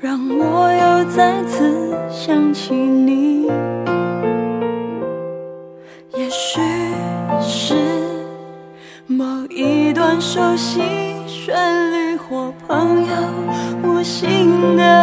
让我又再次想起你。也许是某一段熟悉旋律或朋友我心的